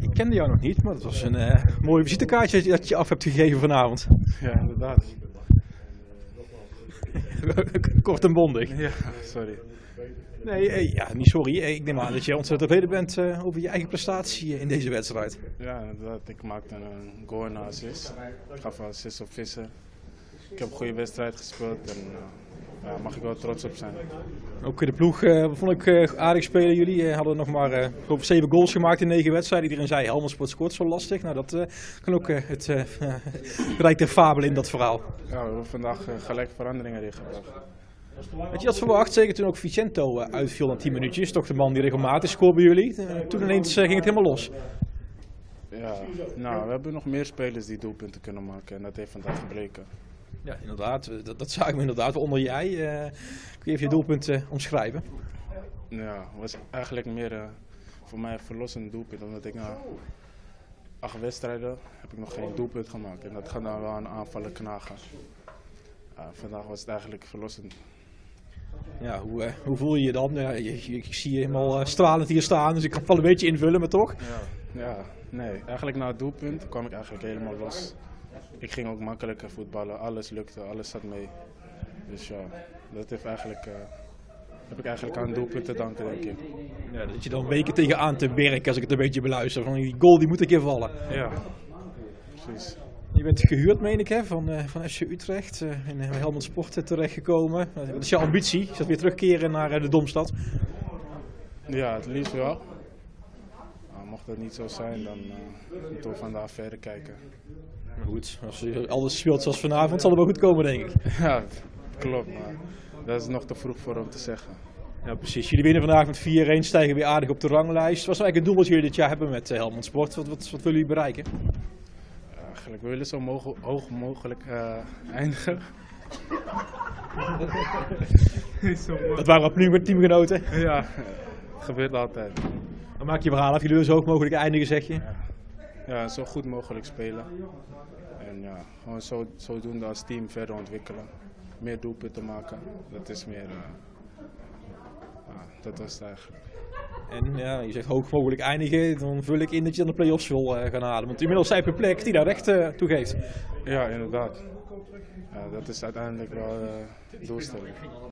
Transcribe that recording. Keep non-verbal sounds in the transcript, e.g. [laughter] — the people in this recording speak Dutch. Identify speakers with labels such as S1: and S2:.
S1: Ik kende jou nog niet, maar dat was een eh, mooi visitekaartje dat je af hebt gegeven vanavond.
S2: Ja, inderdaad. [laughs]
S1: Kort en bondig.
S2: Ja, sorry.
S1: Nee, eh, ja, niet sorry. Eh, Ik neem aan dat je ontzettend tevreden bent over je eigen prestatie in deze wedstrijd.
S2: Ja, inderdaad. Ik maakte een goal en assist. Ik gaf een assist op vissen. Ik heb een goede wedstrijd gespeeld en uh, ja, mag ik wel trots op zijn.
S1: Ook de ploeg eh, vond ik eh, aardig spelen. Jullie eh, hadden nog maar over zeven goals gemaakt in negen wedstrijden. Iedereen zei Helmond Sport scoort zo lastig. Nou, dat kan ook het [laughs] rijk der fabel in dat verhaal.
S2: Ja, we hebben vandaag gelijk veranderingen erin gebracht.
S1: Had je dat verwacht? Zeker toen ook Vicento uitviel na 10 minuutjes. Toch de man die regelmatig scoort bij jullie. Toen ineens ging het helemaal los.
S2: Ja, nou, we hebben nog meer spelers die doelpunten kunnen maken en dat heeft vandaag gebleken.
S1: Ja, inderdaad. Eh, Dat, dat zagen we inderdaad. Onder jij. eh, kun je even je doelpunt eh, omschrijven?
S2: Ja, het was eigenlijk meer uh, voor mij een verlossend doelpunt, omdat ik na acht wedstrijden heb ik nog geen doelpunt gemaakt. En dat gaat dan wel aan aanvallen knagen. Vandaag was het eigenlijk verlossend.
S1: Ja, hoe, hoe voel je je dan? Ja, ik zie je helemaal stralend hier staan, dus ik kan het wel een beetje invullen, maar toch?
S2: Ja, ja, nee. Eigenlijk na het doelpunt kwam ik eigenlijk helemaal los. Ik ging ook makkelijker voetballen, alles lukte, alles zat mee. Dus ja, dat heeft eigenlijk, eh, heb ik eigenlijk aan het doelpunt te danken, denk ik.
S1: Ja, dat je dan weken tegenaan te werken als ik het een beetje beluister. Van die goal die moet een keer vallen.
S2: Ja, precies.
S1: Je bent gehuurd, meen ik, hè, van, eh, van FC Utrecht. eh, in Helmond Sport terechtgekomen. Wat is je ambitie? Is dat weer terugkeren naar de Domstad?
S2: Ja, het liefst wel. Mocht dat niet zo zijn, dan eh, moeten we vandaag verder kijken.
S1: Maar goed, als je alles speelt zoals vanavond, zal het wel goed komen, denk ik. [laughs]
S2: Ja, klopt, maar dat is nog te vroeg voor om te zeggen.
S1: Ja, precies. Jullie winnen vandaag met 4-1, stijgen weer aardig op de ranglijst. Wat is eigenlijk het doel wat jullie dit jaar hebben met eh, Helmond Sport? Wat, wat, wat willen jullie bereiken?
S2: Ja, eigenlijk, we willen zo hoog mogelijk eh, eindigen. [laughs]
S1: Dat waren opnieuw met teamgenoten.
S2: Ja, gebeurt altijd.
S1: Dan maak je verhaal af. Jullie willen zo hoog mogelijk eindigen, zeg je.
S2: Ja, zo goed mogelijk spelen. En ja, gewoon zo, zodoende als team verder ontwikkelen. Meer doelpunten maken. Dat is meer. ja, dat was het eigenlijk.
S1: En ja, je zegt hoog mogelijk eindigen. Dan vul ik in dat je dan de play-offs wil eh, gaan halen. Want inmiddels zijn je een plek die daar recht eh, toe geeft.
S2: Ja, inderdaad. Ja, dat is uiteindelijk wel de doelstelling.